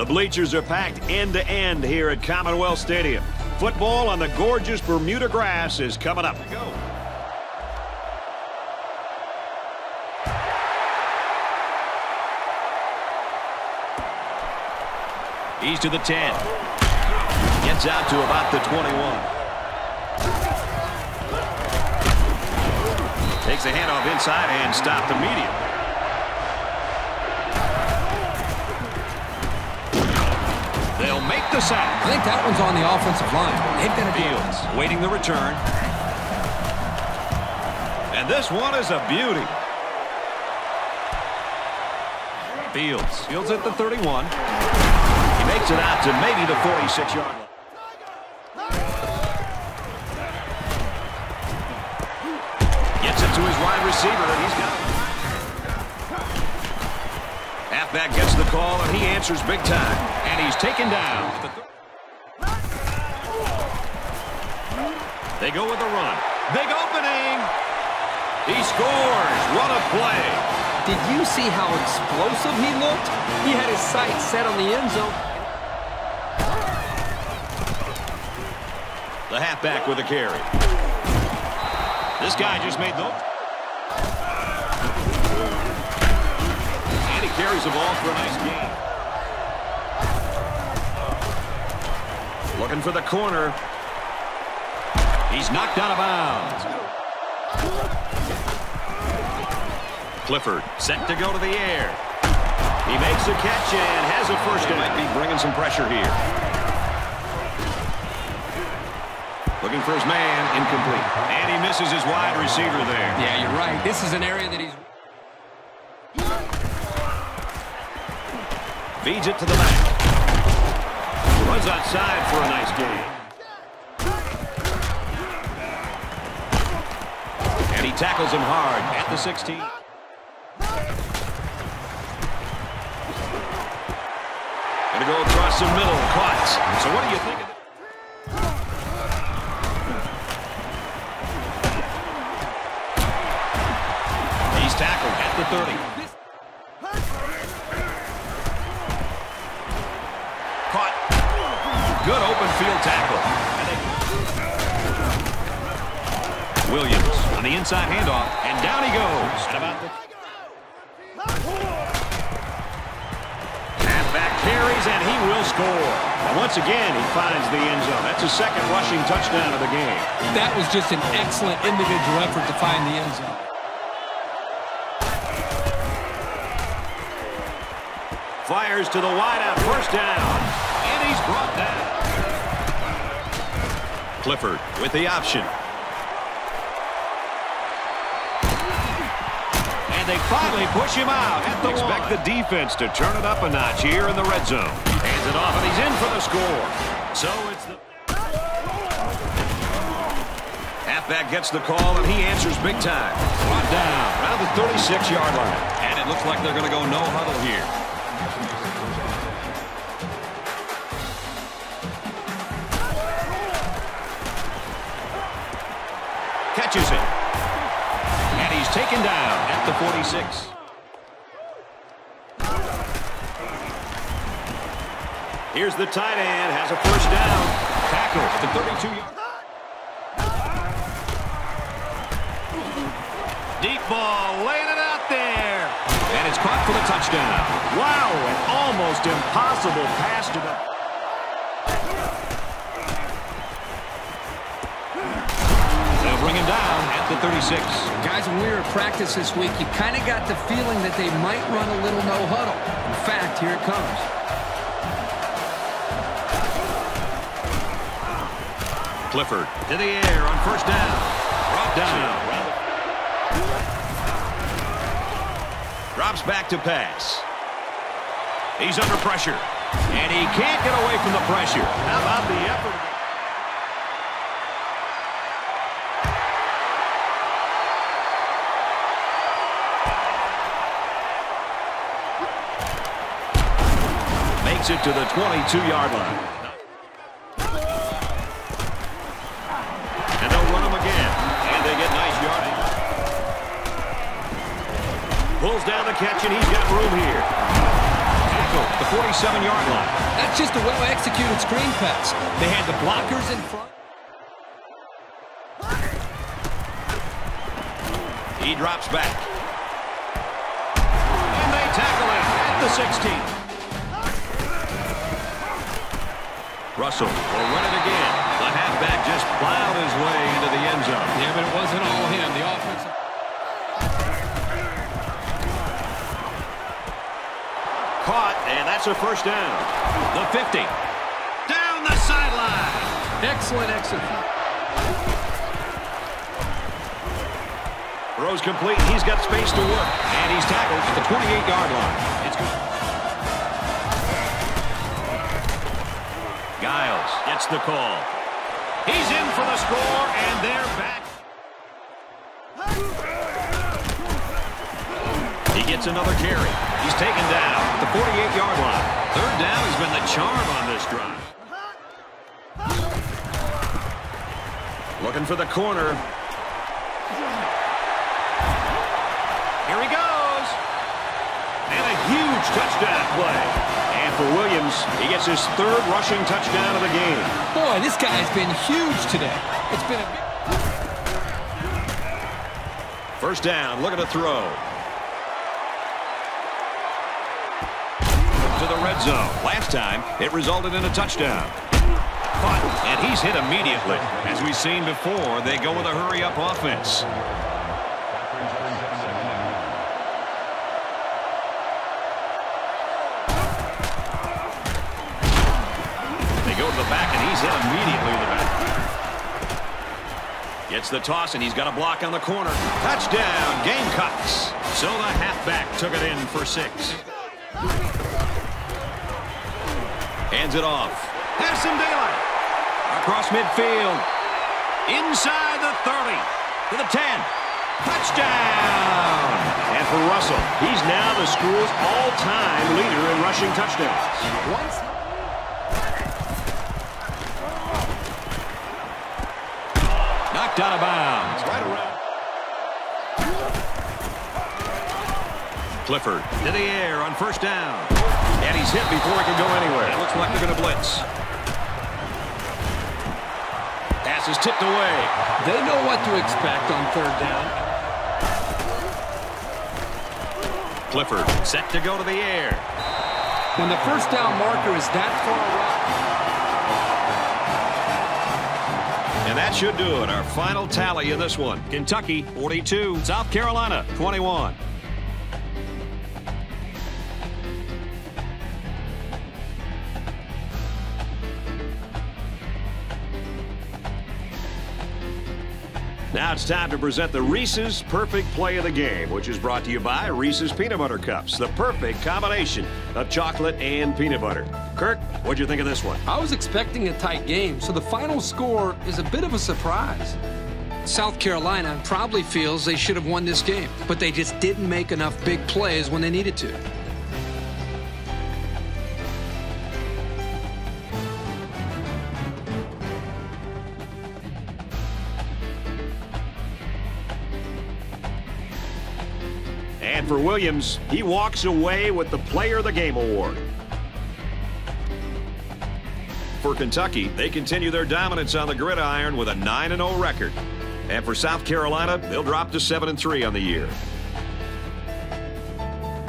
The bleachers are packed end to end here at Commonwealth Stadium. Football on the gorgeous Bermuda grass is coming up. He's to the 10. Gets out to about the 21. Takes a handoff inside and stopped immediately. The sack. I think that one's on the offensive line. They've got to Fields waiting the return. And this one is a beauty. Fields. Fields at the 31. He makes it out to maybe the 46-yard line. Gets it to his wide receiver, and he's got Halfback gets the call, and he answers big time. And he's taken down. They go with a run. Big opening. He scores. What a play. Did you see how explosive he looked? He had his sights set on the end zone. The halfback with a carry. This guy just made the... carries the ball for a nice gain. Looking for the corner. He's knocked out of bounds. Clifford set to go to the air. He makes a catch and has a first down. Might be bringing some pressure here. Looking for his man, incomplete. And he misses his wide receiver there. Yeah, you're right. This is an area that he's... Feeds it to the back. Runs outside for a nice gain. And he tackles him hard at the 16. Gonna go across the middle. Caught. So what do you think? He's tackled at the 30. Good open field tackle. Williams on the inside handoff, and down he goes. The Halfback carries, and he will score. And once again, he finds the end zone. That's his second rushing touchdown of the game. That was just an excellent individual effort to find the end zone. Fires to the wideout, first down. Clifford with the option. And they finally push him out at the Expect the defense to turn it up a notch here in the red zone. Hands it off, and he's in for the score. So it's the... Halfback gets the call, and he answers big time. Brought down around the 36-yard line. And it looks like they're going to go no huddle here. Catches it. And he's taken down at the 46. Here's the tight end, has a first down. Tackle at the 32-yard. Deep ball, laying it out there. And it's caught for the touchdown. Wow, an almost impossible pass to the... They'll bring him down at the 36. Guys, when we were at practice this week, you kind of got the feeling that they might run a little no huddle. In fact, here it comes. Clifford to the air on first down. Brought down. Drops back to pass. He's under pressure. And he can't get away from the pressure. How about the effort? Makes it to the 22-yard line. And they'll run him again. And they get nice yardage. Pulls down the catch, and he's got room here. tackle the 47-yard line. That's just a well-executed screen pass. They had the blockers in front. He drops back. And they tackle him at the 16. Russell will run it again. The halfback just plowed his way into the end zone. Yeah, but it wasn't all him. The offensive... Caught, and that's a first down. The 50. Down the sideline. Excellent execution. Throws complete. He's got space to work. And he's tackled at the 28-yard line. Giles gets the call. He's in for the score, and they're back. He gets another carry. He's taken down at the 48-yard line. Third down has been the charm on this drive. Looking for the corner. Here he goes. And a huge touchdown play. For Williams, he gets his third rushing touchdown of the game. Boy, this guy's been huge today. It's been a big... First down, look at the throw. To the red zone. Last time, it resulted in a touchdown. Caught, and he's hit immediately. As we've seen before, they go with a hurry-up offense. The back, and he's hit immediately the back. Gets the toss, and he's got a block on the corner. Touchdown, Gamecocks. So the halfback took it in for six. Hands it off. Has some daylight. Across midfield. Inside the 30. To the 10. Touchdown! And for Russell, he's now the school's all-time leader in rushing touchdowns. Knocked out of bounds. Right around. Clifford to the air on first down. And he's hit before he can go anywhere. It looks like they're going to blitz. Pass is tipped away. They know what to expect on third down. Clifford set to go to the air. When the first down marker is that far away... And that should do it. Our final tally in this one. Kentucky, 42. South Carolina, 21. Now it's time to present the Reese's Perfect Play of the Game, which is brought to you by Reese's Peanut Butter Cups, the perfect combination of chocolate and peanut butter. Kirk, what'd you think of this one? I was expecting a tight game, so the final score is a bit of a surprise. South Carolina probably feels they should have won this game, but they just didn't make enough big plays when they needed to. And for Williams, he walks away with the Player of the Game award. For Kentucky, they continue their dominance on the gridiron with a 9-0 record. And for South Carolina, they'll drop to 7-3 on the year.